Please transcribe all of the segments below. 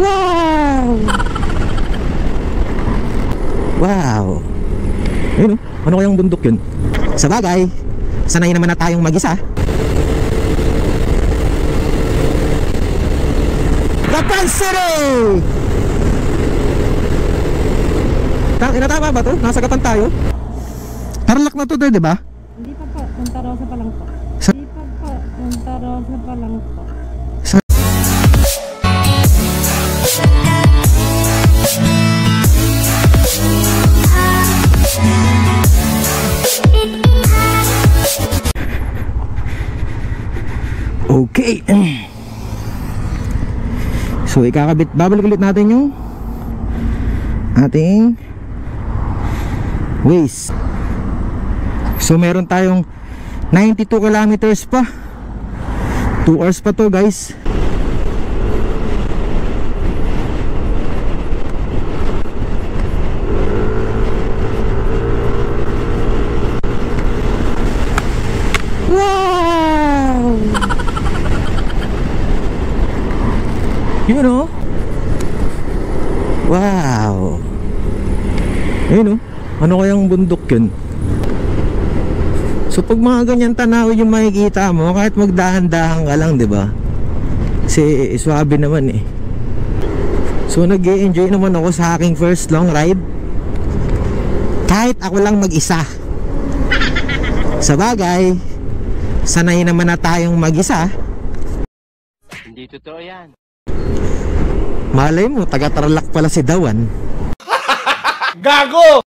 Wow! Wow! Ayun ano kayang bundok yun? Sa bagay, sanay naman na tayong mag-isa. Gapan City! Ta ina tama ba to? Nasa Gapan tayo? Tarlac na to, di ba? Hindi pa po, Santa Rosa pa lang po. Sa- Hindi pa po, Santa Rosa pa lang po. Okay. So ikakabit, babalik ulit natin yung ating waste. So meron tayong 92 kilometers pa. 2 hours pa to guys. Yun oh. Wow. Ayun oh. Ano kayang bundok yun? So pag mga ganyan tanaw yung makikita mo, kahit magdahan-dahan ka lang, 'di ba? Kasi swabe naman eh. So nag enjoy naman ako sa aking first long ride. Kahit ako lang mag-isa. Sa bagay, sanay naman na tayong mag-isa. Hindi totoo yan. Malay mo, taga-Tarlac pala si Dawan. Gago!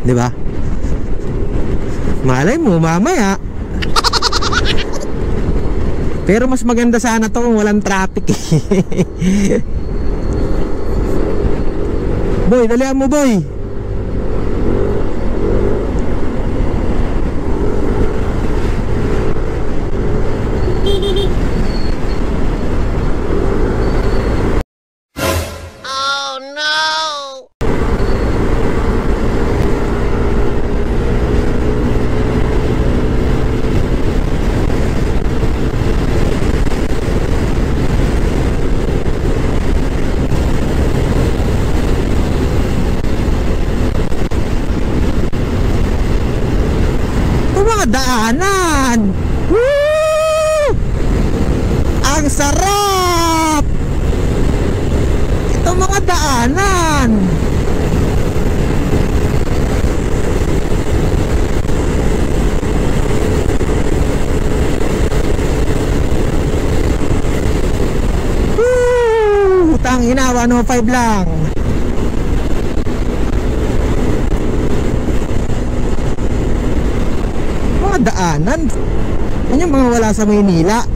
Di ba? Malay mo, mamaya. Pero mas maganda sana to kung walang traffic eh. boy, dalihan mo boy. 5 lang. Mga daanan. Ano yung mga wala sa Maynila.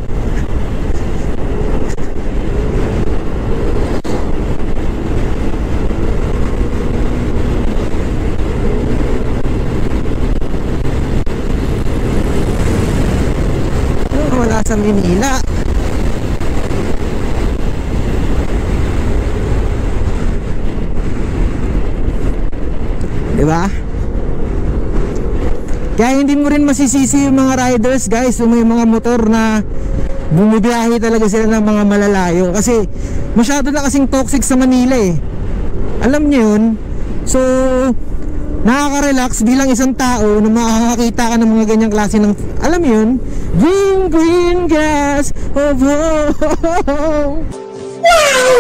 Wala sa Maynila. Hindi mo rin masisisi yung mga riders guys Yung may mga motor na bumibiyahe talaga sila ng mga malalayo Kasi masyado na kasing toxic sa Manila eh Alam nyo yun So nakaka-relax bilang isang tao na makakakita ka ng mga ganyang klase ng Alam mo yun Green green grass of home Wow!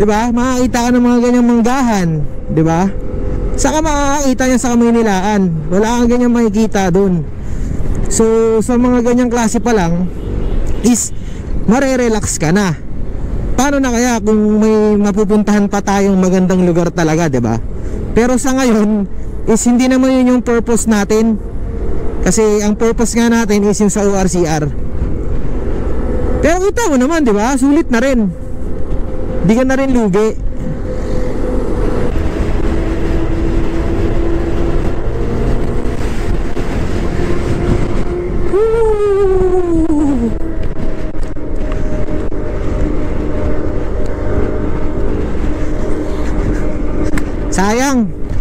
Diba? Makakita ka ng mga ganyang manggahan Diba? Saka makakakita niya sa Kamaynilaan Wala kang ganyan makikita dun. So sa mga ganyang klase pa lang Is Marerelax ka na. Paano na kaya kung may mapupuntahan pa tayong magandang lugar talaga 'di ba? Pero sa ngayon Is hindi naman yun yung purpose natin. Kasi ang purpose nga natin is yung sa ORCR Pero kita mo naman 'di ba? Sulit na rin. Di ka na rin lugi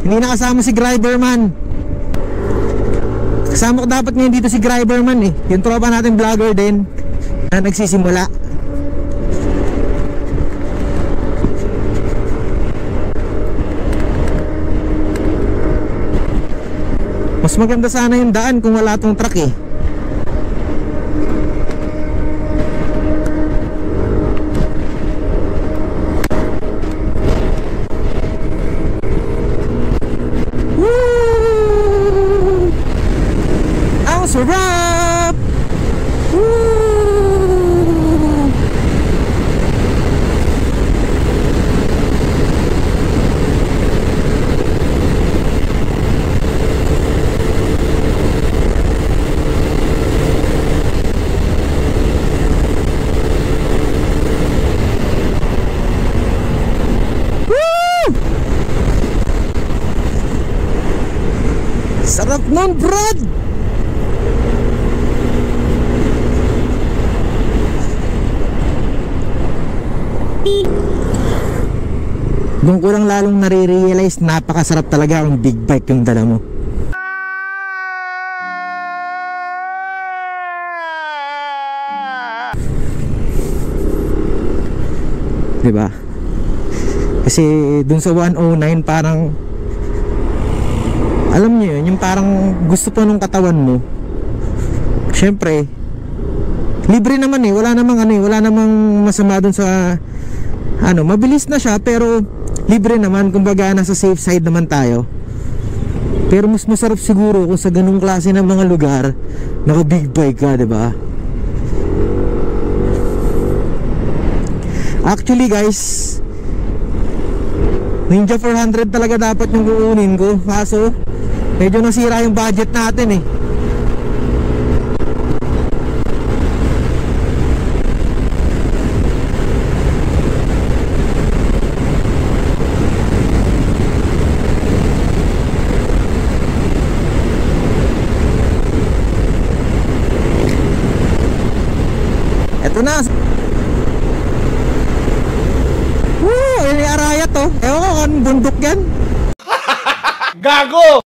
Hindi nakasama si driver man. Kasama ko dapat ngayon dito si driver eh. Yung tropa natin vlogger din na nagsisimula. Mas maganda sana yung daan kung wala tong truck eh. Sarap! Woo! Woo! Sarap nun, Brad! Doon ko lang lalong nare-realize napakasarap talaga ang big bike yung dala mo. Di ba? Kasi dun sa 109 parang alam niyo yun, yung parang gusto pa nung katawan mo. Syempre, libre naman eh, wala namang ano eh, wala namang masama dun sa ano, mabilis na siya pero libre naman, kumbaga nasa safe side naman tayo. Pero mas masarap siguro kung sa ganung klase ng mga lugar, naka big bike ka, 'di ba? Actually guys, Ninja 400 talaga dapat yung kukunin ko. Kaso, medyo nasira yung budget natin eh. Eto na. Woo! Yun yung araya to. Ewan ko kung bundok yan. Gago!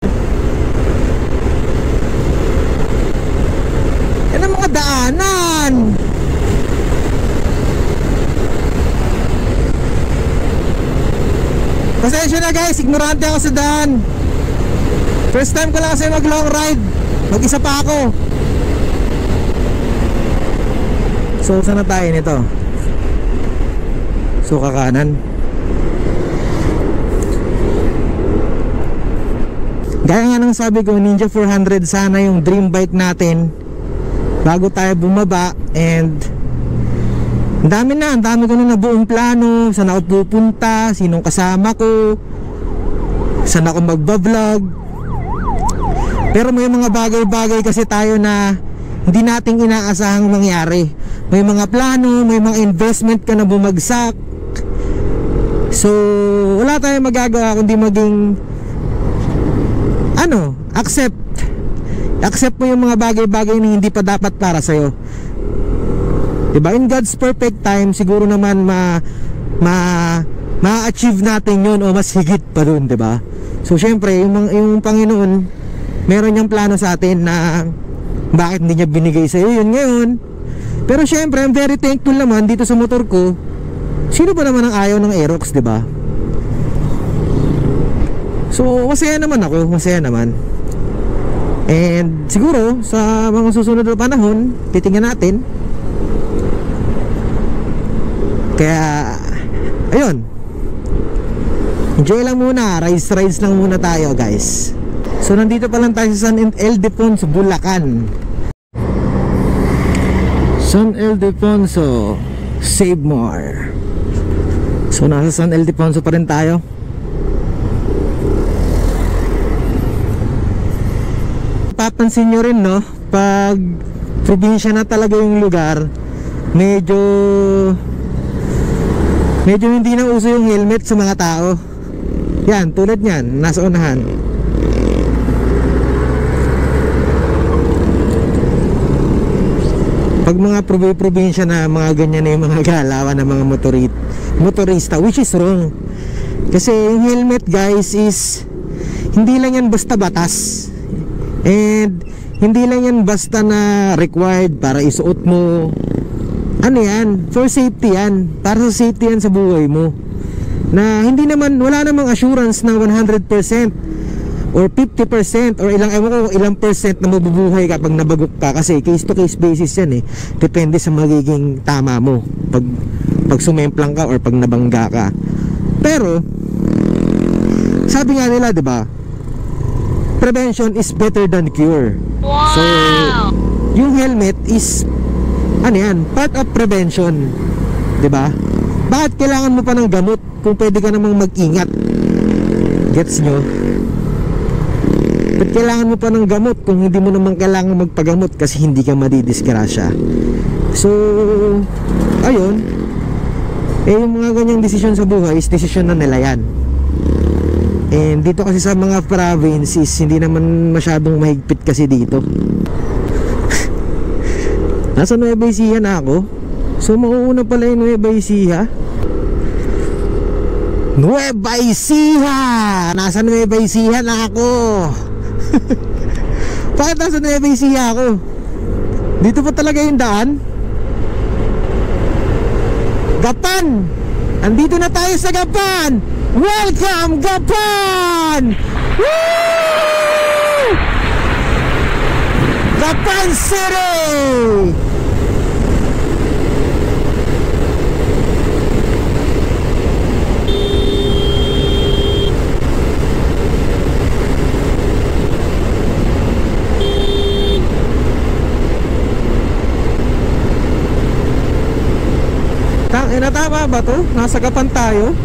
Yan ang mga daanan. Pasensya na guys, ignorante ako sa daan. First time ko lang kasi mag long ride. Mag-isa pa ako. So, saan na tayo nito? So, kakanan. Gaya nga ng sabi ko, Ninja 400 sana yung dream bike natin bago tayo bumaba and ang dami na, ang dami ko na nabuong plano saan ako pupunta, sinong kasama ko saan ako magbablog. Pero may mga bagay-bagay kasi tayo na hindi nating inaasahang mangyari. May mga plano, may mga investment ka na bumagsak. So wala tayong magagawa kundi maging ano, accept. Accept mo yung mga bagay-bagay na hindi pa dapat para sa'yo. Diba? In God's perfect time siguro naman ma ma ma-achieve natin yun o mas higit pa dun diba? So syempre yung, yung Panginoon meron niyang plano sa atin na bakit hindi niya binigay sa'yo yun ngayon. Pero syempre I'm very thankful naman dito sa motor ko. Sino ba naman ang ayaw ng Aerox diba So, masaya naman ako, masaya naman. And siguro sa mga susunod na panahon, titingnan natin. Kaya ayun. Enjoy lang muna, rides rides lang muna tayo, guys. So nandito pa lang tayo sa San Ildefonso, Bulacan. San Ildefonso, Save More. So nasa San Ildefonso pa rin tayo. Papansin nyo rin no? Pag probinsya na talaga yung lugar medyo medyo hindi na uso yung helmet sa mga tao. Yan tulad nyan nasa unahan. Pag mga probi- probinsya na mga ganyan na yung mga galawan ng mga motorit motorista which is wrong. Kasi yung helmet guys is hindi lang yan basta batas And hindi lang yan basta na required para isuot mo. Ano yan? For safety yan. Para sa safety yan sa buhay mo. Na hindi naman, wala namang assurance na 100% o or 50% or ilang ewan ko ilang percent na mabubuhay kapag nabagok ka kasi case to case basis yan eh depende sa magiging tama mo pag pag sumemplang ka or pag nabangga ka pero sabi nga nila 'di ba prevention is better than cure so yung helmet is ano yan part of prevention ba bakit kailangan mo pa ng gamot kung pwede ka namang mag-ingat gets nyo Ba't kailangan mo pa ng gamot kung hindi mo naman kailangan magpagamot kasi hindi ka madidisgrasya? So, ayun. Eh, yung mga ganyang desisyon sa buhay is desisyon na nila yan. And dito kasi sa mga provinces, hindi naman masyadong mahigpit kasi dito. Nasa Nueva Ecija na ako. So, mauuna pala yung Nueva Ecija. Nueva Ecija! Nasa Nueva Ecija na ako. Bakit nasa Nueva Ecija ako? Dito pa talaga yung daan? Gapan! Andito na tayo sa Gapan! Welcome, Gapan! Woo! Gapan City! Tang, ina tama ba to? Nasa Gapan tayo?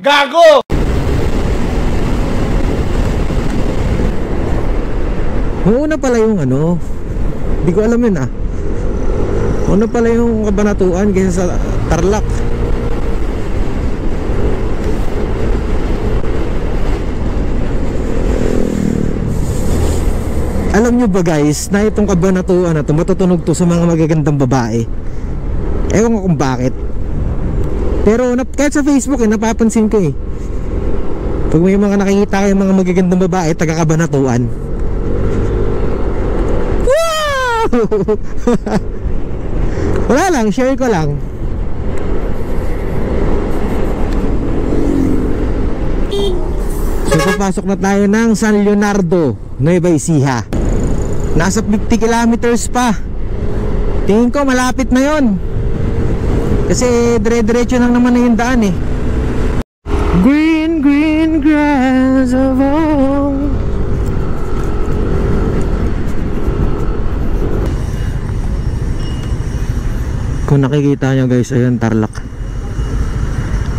Gago! Una pala yung ano Hindi ko alam yun ah. Una pala yung kabanatuan kaysa sa Tarlac. Alam nyo ba guys na itong kabanatuan na to matutunog to sa mga magagandang babae? Ewan ko kung bakit Pero kahit sa Facebook eh napapansin ko eh. Pag may mga nakikita kayong mga magagandang babae taga kabanatuan Wow! Wala lang, share ko lang. So papasok na tayo ng San Leonardo, Nueva Ecija. Nasa 50 kilometers pa. Tingin ko malapit na yon Kasi dire-diretso lang naman na yung daan eh. Green, green grass of all. Kung nakikita nyo guys, ayun Tarlac.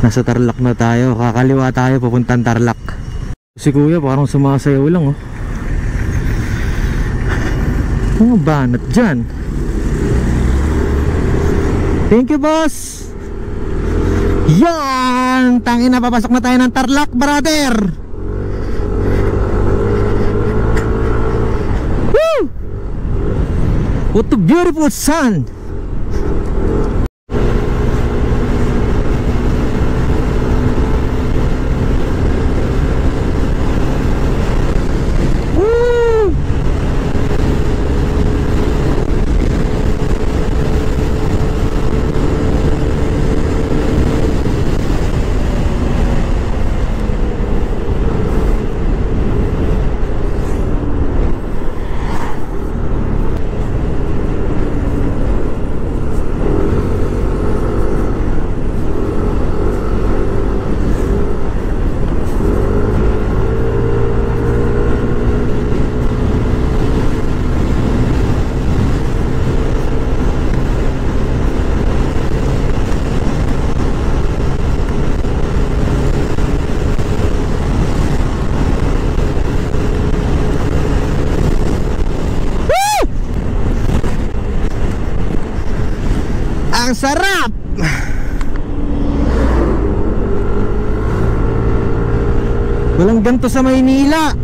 Nasa Tarlac na tayo. Kakaliwa tayo papuntang Tarlac. Si kuya parang sumasayaw lang oh. Mga banat dyan Thank you boss. Yan! Tangin na papasok na tayo ng Tarlac brother. Woo! What a beautiful sun Woo! Ang sarap! Ganto sa Maynila.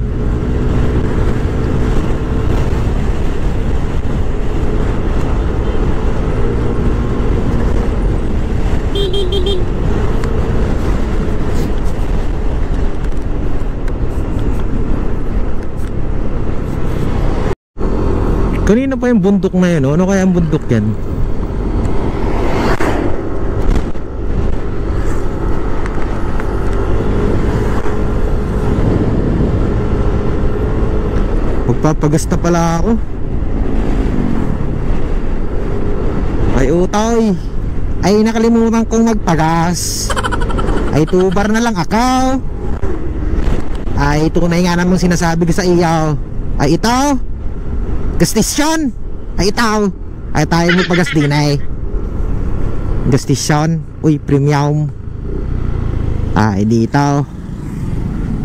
Kanina pa yung bundok na yun, oh. ano kaya ang bundok yan? Nagpapagas na pala ako. Ay utay. Ay nakalimutan kong magpagas. Ay tubar na lang akaw. Ay tunay nga namang sinasabi ko sa iyo. Ay ito. Gastisyon. Ay ito. Ay tayo mo pagas din ay. Gastisyon. Uy premium. Ay dito.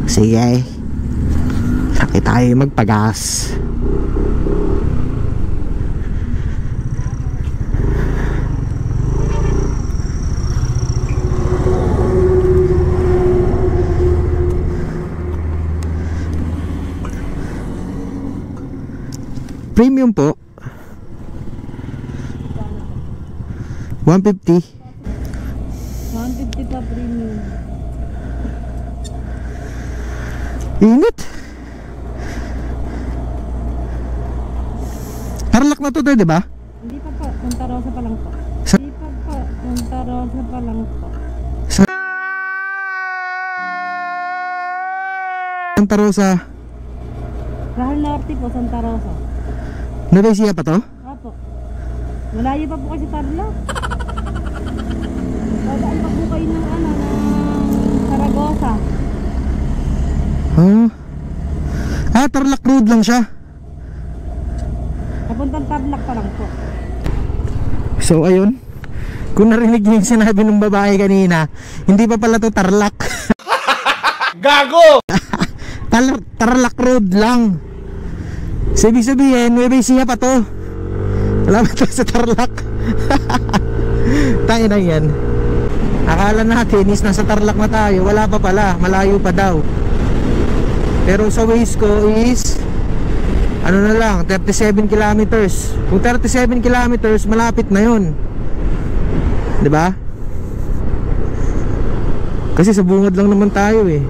Sige. Ay tayo magpagas. Premium po. 150. 150 pa premium. Init. Tarlac na to, di ba? Hindi pa po, Santa Rosa pa lang po. Sa- Hindi pa po, Santa Rosa pa lang po. Santa Rosa. Rahal Norte po, Santa Rosa. Nueva Ecija pa to? Opo. Malayo pa po kasi Tarlac. Dadaan pa po kayo ng ano, ng Saragosa. Oh. Ah, Tarlac Road lang siya. Papuntang Tarlac pa lang po. So, ayun. Kung narinig niyo yung sinabi ng babae kanina, hindi pa pala to Tarlac. Gago! Tar Tarlac Road lang. So, ibig sabihin, Nueva Ecija pa to. Wala pa to sa Tarlac. Tayo na yan. Akala natin is nasa Tarlac na tayo. Wala pa pala. Malayo pa daw. Pero sa Waze ko is ano na lang, 37 kilometers. Kung 37 kilometers, malapit na. 'Di ba? Kasi sa bungad lang naman tayo eh.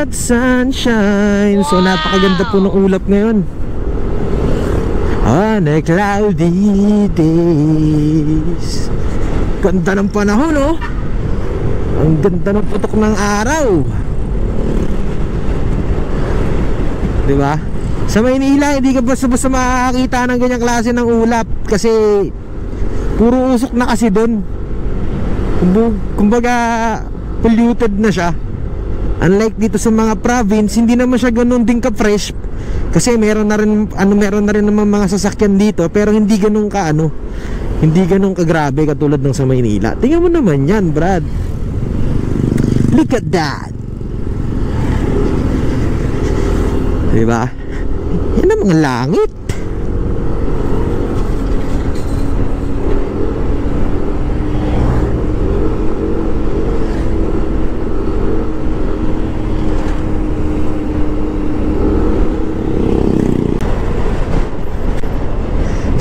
Got sunshine. So napakaganda po ng ulap ngayon. On a cloudy days. Ganda ng panahon oh. Ang ganda ng putok ng araw. Di ba? Sa Maynila hindi ka basta-basta makakakita ng ganyang klase ng ulap Kasi Puro usok na kasi doon Kumbaga Polluted na siya Unlike dito sa mga province, hindi naman siya ganoon din ka-fresh kasi meron na rin ano meron na rin naman mga sasakyan dito pero hindi ganoon ka ano. Hindi ganoon ka grabe katulad ng sa Maynila. Tingnan mo naman 'yan, Brad. Look at that. Diba? Yan ang mga langit.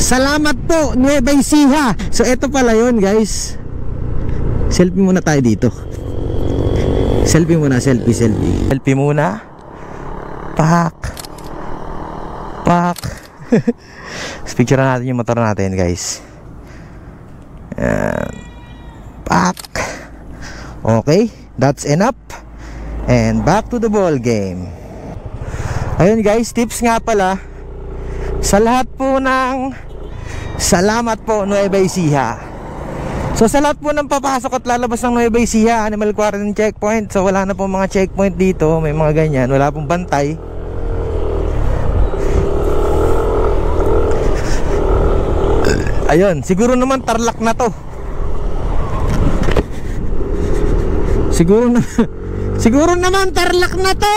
Salamat po, Nueva Ecija. So ito pala yun guys. Selfie muna tayo dito. Selfie muna, selfie, selfie. Selfie muna. Pak. Pak. Picture natin yung motor natin guys. Yan. Pak. Okay, that's enough. And back to the ball game. Ayun guys, tips nga pala. Sa lahat po ng Salamat po Nueva Ecija. So sa lahat po ng papasok at lalabas ng Nueva Ecija Animal Quarantine Checkpoint. So wala na po mga checkpoint dito May mga ganyan. Wala pong bantay. Ayun Siguro naman tarlak na to. Siguro na Siguro naman tarlak na to!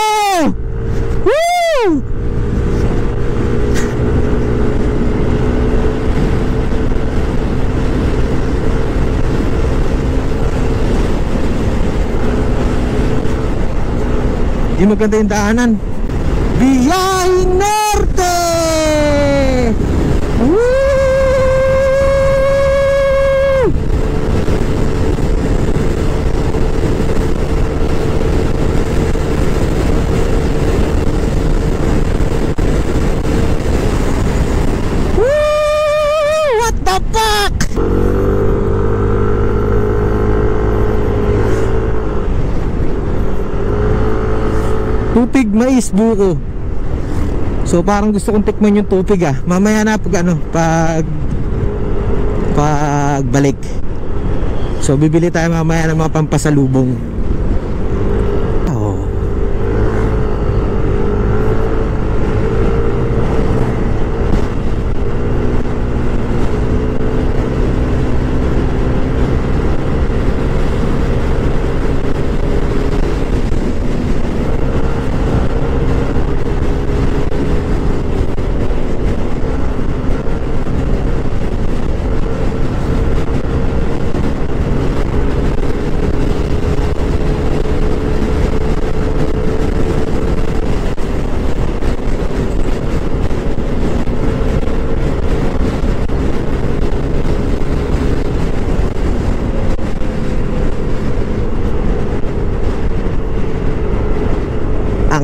Woo! Yung maganda yung daanan. Biyahing Norte! Woo! Woo! What the fuck? Tupig mais buko. So parang gusto kong tikman yung tupig ah. Mamaya na pag ano, pag pagbalik. So bibili tayo mamaya ng mga pampasalubong. Oh.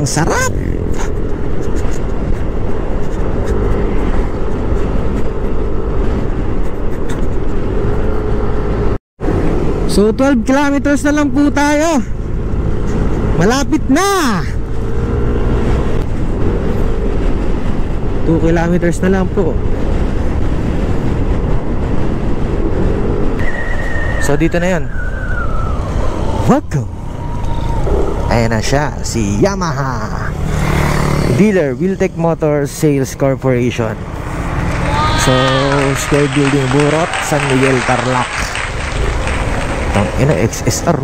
Ang sarap! So 12 kilometers na lang po tayo. Malapit na! 2 kilometers na lang po. So dito na yun. Welcome Ayan na siya, si Yamaha. Dealer Wheeltech Motor Sales Corporation. So, Square Building Burot, San Miguel, Tarlac. Tang ina, XSR.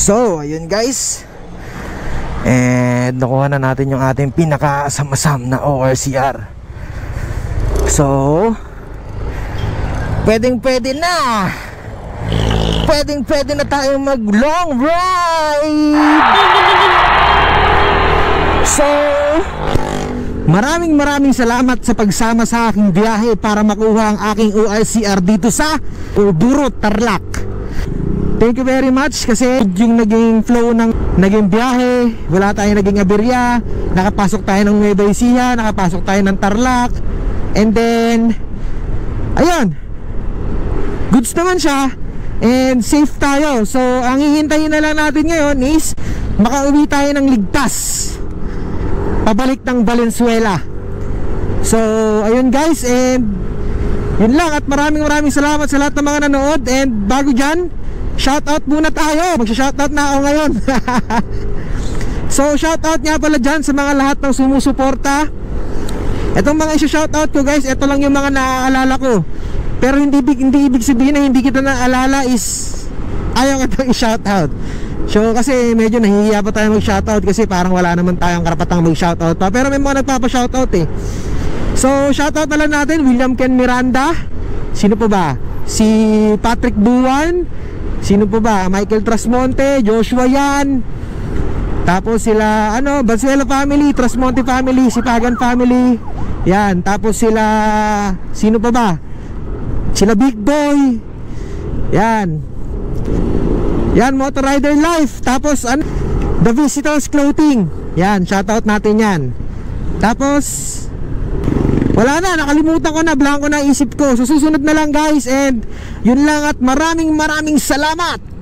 So, ayun guys. And nakuha na natin yung ating pinaka-asamasam na ORCR So, pwedeng pwede na. Pwedeng pwede na tayo mag long ride. So, maraming maraming salamat sa pagsama sa aking biyahe para makuha ang aking ORCR dito sa Urburot, Tarlac. Thank you very much kasi yung naging flow ng naging biyahe, wala tayong naging aberya, nakapasok tayo ng Nueva nakapasok tayo ng Tarlac, And then Ayun. Goods naman siya. And safe tayo. So ang hihintayin na lang natin ngayon is Makauwi tayo ng ligtas. Pabalik ng Valenzuela. So ayun guys And Yun lang. At maraming maraming salamat sa lahat ng mga nanood. And bago dyan Shoutout muna tayo. Magsha-shoutout na ako ngayon. So shoutout nga pala dyan sa mga lahat ng sumusuporta Itong mga isa-shoutout ko guys, ito lang yung mga naaalala ko. Pero hindi hindi ibig sabihin na hindi kita naaalala is ayaw kitang i-shoutout. So kasi medyo nahihiya pa tayo mag-shoutout kasi parang wala naman tayong karapatang mag-shoutout pa. Pero may mga nagpapa-shoutout eh. So shoutout na lang natin William Ken Miranda. Sino pa ba? Si Patrick Buwan. Sino pa ba? Michael Trasmonte, Joshua Yan. Tapos sila ano, Bansuela family, Trasmonte family, Sipagan family. Yan, tapos sila sino pa ba? Sila Big Boy. Yan. Yan, Motor Rider Life. Tapos ano, The Visitors Clothing. Yan, shoutout natin yan. Tapos wala na, nakalimutan ko na, blanco na isip ko. So susunod na lang guys and yun lang at maraming maraming salamat.